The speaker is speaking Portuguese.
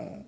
um,